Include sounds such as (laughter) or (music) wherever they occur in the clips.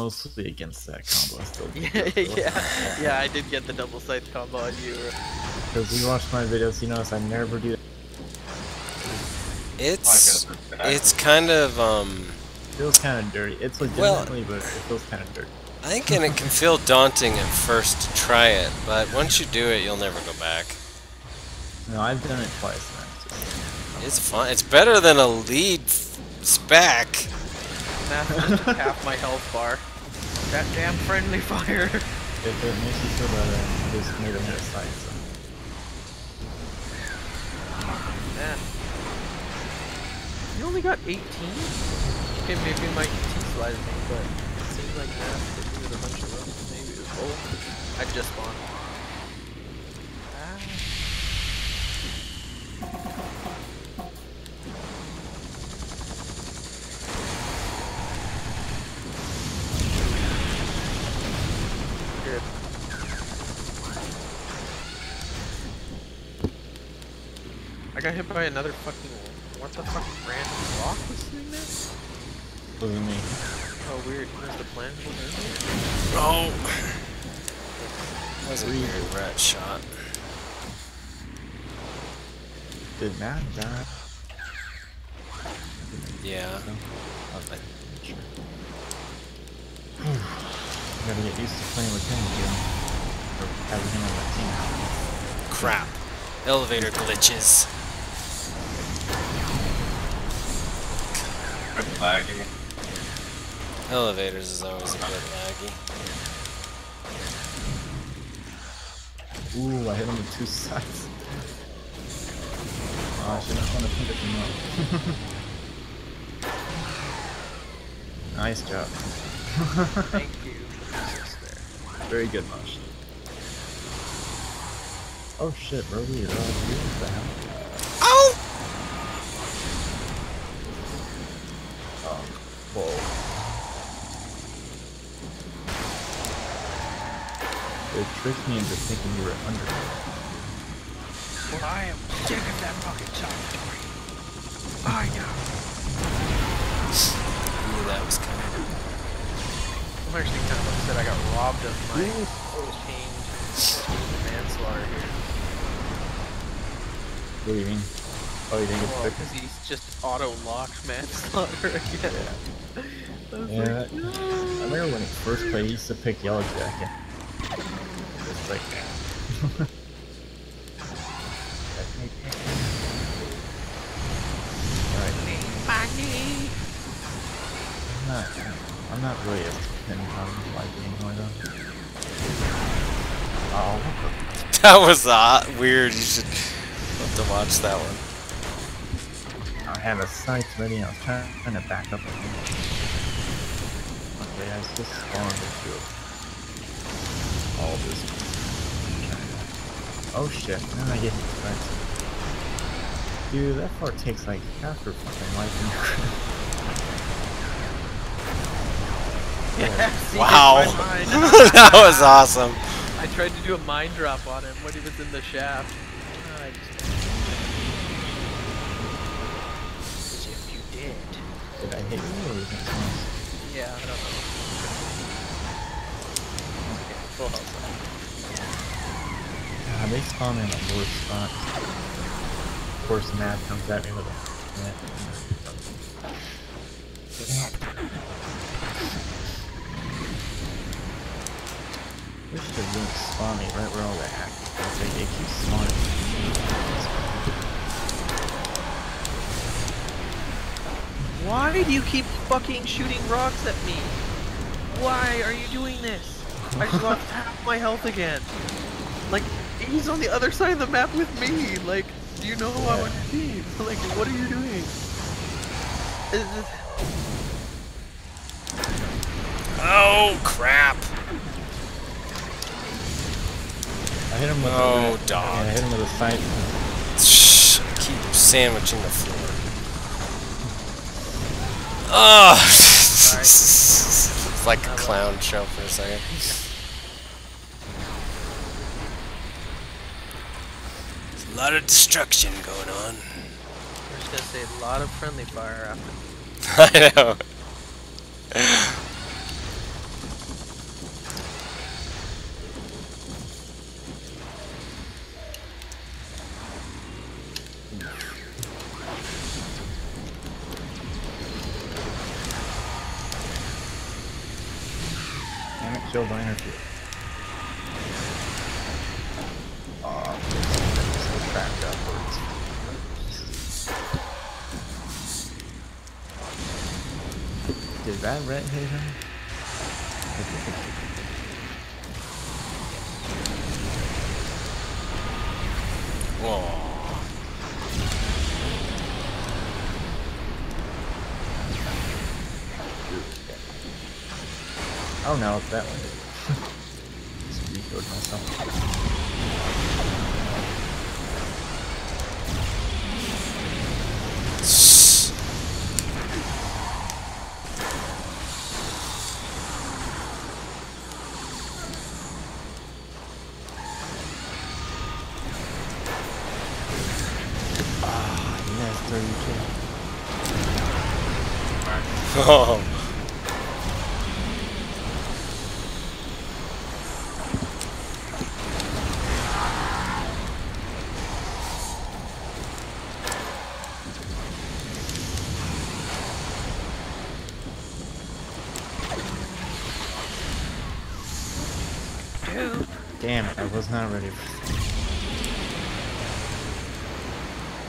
mostly against that combo. Still (laughs) yeah, yeah, yeah. I did get the double scythe combo on you. Because you watch my videos, you notice I never do. It's it's kind of um. Feels kind of dirty. It's legitimately, well, but it feels kind of dirty. I think and it can feel daunting at first to try it, but once you do it, you'll never go back. No, I've done it twice. It's fun. It's better than a lead spec. That's half my health bar. That damn friendly (laughs) fire. If it makes you feel better, just made a scythe. So. Oh, man. You only got 18? Okay, maybe my T-slide me, but it seems like that me with a bunch of them. Maybe it was both. I just spawned. I got hit by another fucking. What the fuck random rock was doing this? Wasn't me. Oh, weird. He must have planted Oh! That was a weird rat shot. Did Matt die? Yeah. Okay. Sure. (sighs) gotta get used to playing with him again. Or having him on my team. Crap. Elevator glitches. laggy. Elevators is always a bit laggy. Ooh, I hit him with two sides. Oh, I should have done a pivot him up. (laughs) nice job. (laughs) Thank you. Very good, Mosh. Oh shit, Roadie, you're on What the hell? Ow! Whoa. It tricked me into thinking you were under. Well, I am sick of that fucking territory. I know. Knew that was coming. I'm actually kind of upset I got robbed of my mm-hmm. chained manslaughter here. What do you mean? Oh, you didn't get well, because he's just auto-locked (laughs) manslaughter again. Yeah. (laughs) yeah. Like, no. I remember when he first played, he used to pick Yellow Jacket. It's like... (laughs) I'm not, I'm not really a pin like anymore though. Oh, That was uh, weird, you should have to watch that one. I have a scythe ready. I was trying, trying to back up. Okay, I just spawned into all this. Oh shit! Now I get hit Dude, that part takes like half your fucking life wow! (laughs) that was awesome. I tried to do a mind drop on him when he was in the shaft. If you Did Did I hit you or was it close? Yeah, I don't know. Okay, full health. God, they spawn in a worse spot. Of course, Matt comes at me with a net. Wish they wouldn't spawn right where all the hackers. They, they keep spawning. Why do you keep fucking shooting rocks at me? Why are you doing this? I just lost (laughs) half my health again. Like, he's on the other side of the map with me. Like, do you know who I'm on your team? Like, what are you doing? Oh, crap. I hit him with oh, a, dog. Yeah, I hit him with a scythe. Shh, keep sandwiching the floor. Oh! it's (laughs) like a clown show for a second. There's a lot of destruction going on. We're just gonna say a lot of friendly fire after. (laughs) I know. Shield don't interfere. Aw, so back upwards. Did that red hit him? Whoa. Oh no, it's that one. (laughs) Just reload myself. Ah. (laughs) Oh. Dude. Damn it, I was not ready for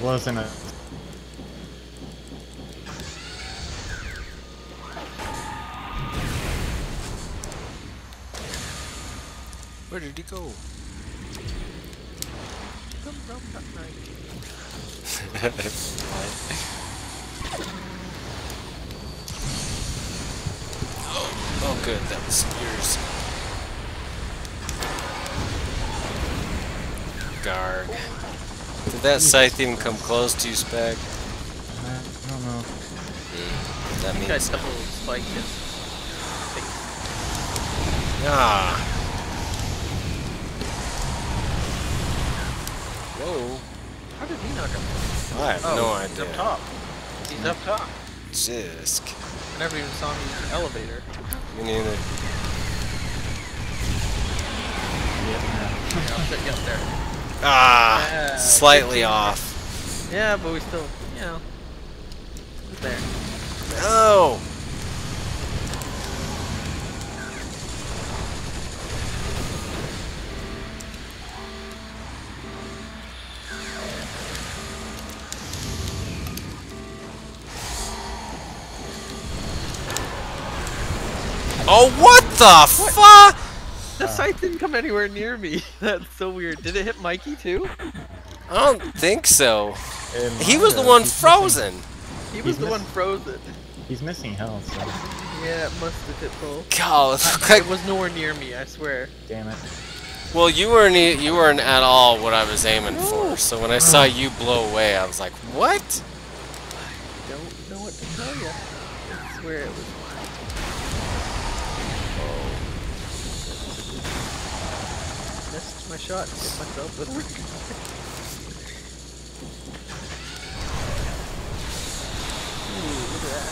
Wasn't it? Where did he go? Come from that night. Oh, good. That was yours. Garg. Did that scythe even come close to you, Spag? I don't know. That You means. guys double spiked him. Ah. Whoa. How did he not come? I have Oh, no he's idea. up top. He's up top. Zisk. I never even saw him use the elevator. Me neither. Yeah. I'll set you up there. Ah, Yeah, slightly off. Yeah, but we still, you know, there. No. Oh, what the fuck? The scythe didn't come anywhere near me. (laughs) That's so weird. Did it hit Mikey too? I don't think so. It He might was the one He's frozen. He was He's the one frozen. He's missing health, so Yeah, it must have hit both. God, I- (laughs) it was nowhere near me, I swear. damn it. Well, you weren't e- you weren't at all what I was aiming No. for. So when I saw you blow away, I was like, "What?" I don't know what to tell you. I swear it was my shot to get myself with Ooh, look at that.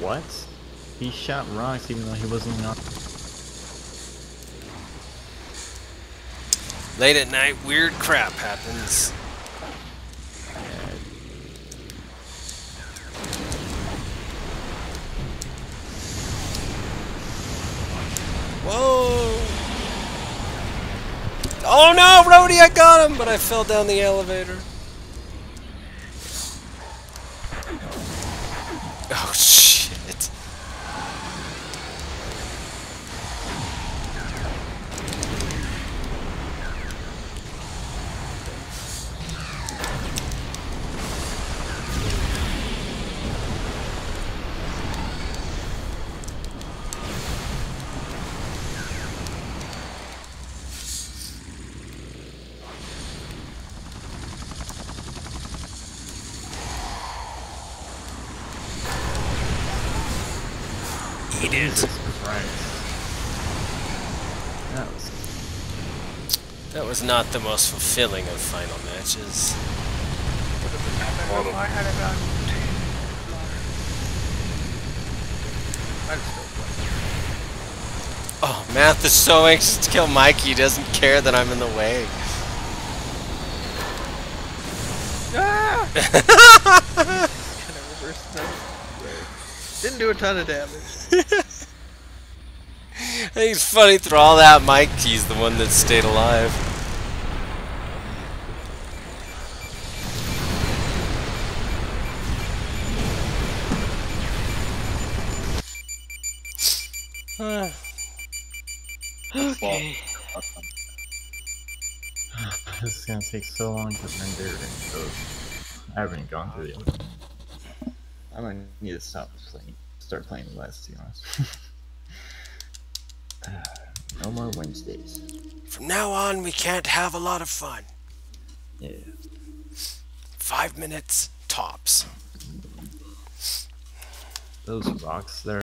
What? He shot rocks even though he wasn't on. Late at night, weird crap happens. Whoa! Oh no, Roadie, I got him, but I fell down the elevator. Oh shit. Eat it. Christ. That was That was not the most fulfilling of final matches. I had it on I'd still Oh, Math is so anxious to kill Mikey, he doesn't care that I'm in the way. Ah! (laughs) kind of reverse smash. Didn't do a ton of damage. (laughs) I think it's funny through all that Mike he's the one that stayed alive. Okay. (sighs) This is gonna take so long to render so I haven't gone through the other one. I might need to stop playing start playing less to be honest. (laughs) Uh, no more Wednesdays. from now on, we can't have a lot of fun. Yeah. Five minutes tops. Those rocks there